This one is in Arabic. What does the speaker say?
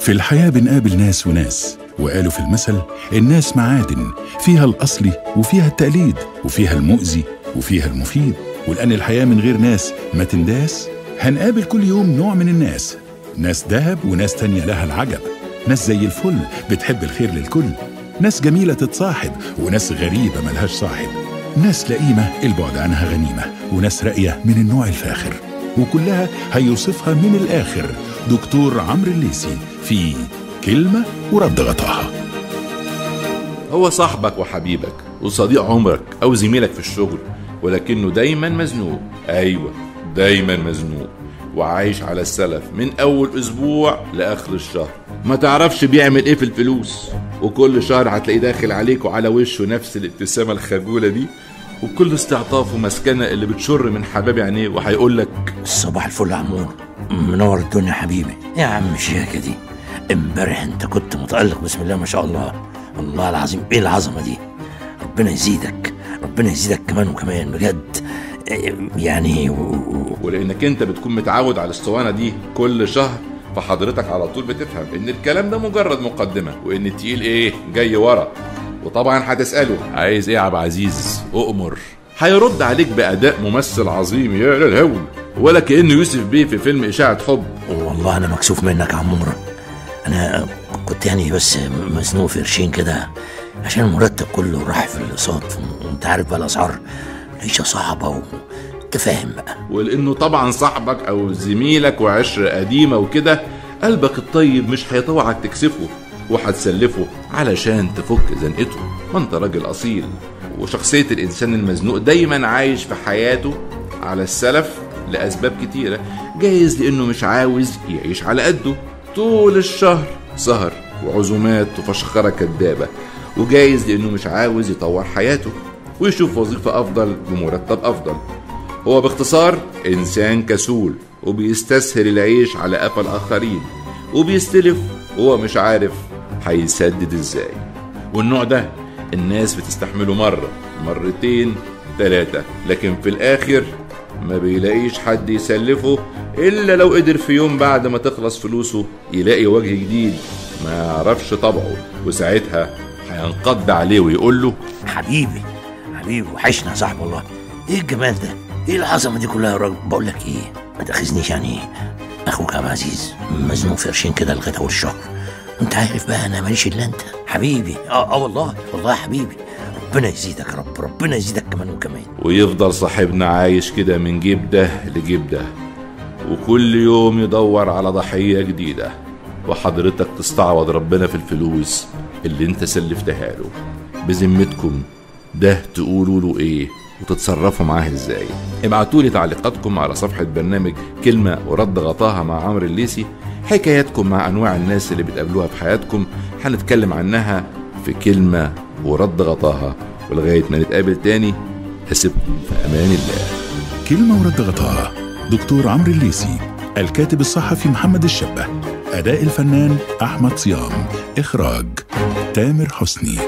في الحياة بنقابل ناس وناس وقالوا في المثل الناس معادن فيها الأصلي وفيها التقليد وفيها المؤذي وفيها المفيد. ولأن الحياة من غير ناس ما تنداس هنقابل كل يوم نوع من الناس. ناس دهب وناس تانية لها العجب. ناس زي الفل بتحب الخير للكل. ناس جميلة تتصاحب وناس غريبة ملهاش صاحب. ناس لئيمة البعد عنها غنيمة وناس راقية من النوع الفاخر. وكلها هيوصفها من الآخر دكتور عمرو الليسي في كلمة ورد غطاها. هو صاحبك وحبيبك وصديق عمرك أو زميلك في الشغل ولكنه دايما مزنوق. أيوة دايما مزنوق. وعايش على السلف من أول أسبوع لآخر الشهر. ما تعرفش بيعمل إيه في الفلوس. وكل شهر هتلاقيه داخل عليك وعلى وشه نفس الابتسامة الخجولة دي. وكل استعطاف ومسكنة اللي بتشر من حباب عينيه وهيقول لك صباح الفل يا عمور. منور الدنيا حبيبي. يا عم الشياكة دي امبارح انت كنت متألق بسم الله ما شاء الله. والله العظيم إيه العظمة دي؟ ربنا يزيدك ربنا يزيدك كمان وكمان بجد. يعني و... و- ولأنك انت بتكون متعود على الاسطوانه دي كل شهر فحضرتك على طول بتفهم إن الكلام ده مجرد مقدمة وإن التقيل إيه؟ جاي ورا. وطبعا هتسأله. عايز إيه يا عبد العزيز؟ أؤمر. هيرد عليك بأداء ممثل عظيم يا للهول ولا كانه يوسف بيه في فيلم إشاعة حب. والله أنا مكسوف منك يا عمور. أنا كنت يعني بس مزنوق في قرشين كده عشان المرتب كله راح في الاقساط وأنت عارف بقى الأسعار عيشه صعبة وانت فاهم بقى. ولأنه طبعا صاحبك أو زميلك وعشرة قديمة وكده قلبك الطيب مش هيطوعك تكسفه. وهتسلفه علشان تفك زنقته. ما انت راجل أصيل. وشخصية الإنسان المزنوق دايما عايش في حياته على السلف لأسباب كتيرة. جايز لأنه مش عاوز يعيش على قده. طول الشهر سهر وعزومات وفشخرة كدابة. وجايز لأنه مش عاوز يطور حياته ويشوف وظيفة أفضل بمرتب أفضل. هو باختصار إنسان كسول وبيستسهل العيش على قفا الآخرين وبيستلف وهو مش عارف هيسدد إزاي. والنوع ده الناس بتستحمله مرة مرتين ثلاثة لكن في الآخر ما بيلاقيش حد يسلفه إلا لو قدر في يوم بعد ما تخلص فلوسه يلاقي وجه جديد ما يعرفش طبعه وساعتها هينقض عليه ويقول له حبيبي حبيبي وحشنا يا صاحب والله. إيه الجمال ده؟ إيه العظمة دي كلها يا راجل؟ بقول لك إيه ما تأخذنيش يعني أخوك يا عبد العزيز مزنوق في قرشين كده لغاية أول الشهر. وانت عارف بقى أنا ماليش الا انت. حبيبي. آه آه والله والله حبيبي. ربنا يزيدك يا رب ربنا يزيدك كمان وكمان. ويفضل صاحبنا عايش كده من جيب ده لجيب ده وكل يوم يدور على ضحية جديدة وحضرتك تستعوض ربنا في الفلوس اللي انت سلفتها له. بذمتكم ده تقولوا له إيه وتتصرفوا معاه إزاي. ابعتوا لي تعليقاتكم على صفحة برنامج كلمة ورد غطاها مع عمرو الليسي حكاياتكم مع أنواع الناس اللي بتقابلوها في حياتكم. هنتكلم عنها في كلمة ورد غطاها ولغاية ما نتقابل تاني أسيبكم في أمان الله. كلمة ورد غطاها دكتور عمرو الليسي الكاتب الصحفي محمد الشبه أداء الفنان أحمد صيام إخراج تامر حسني.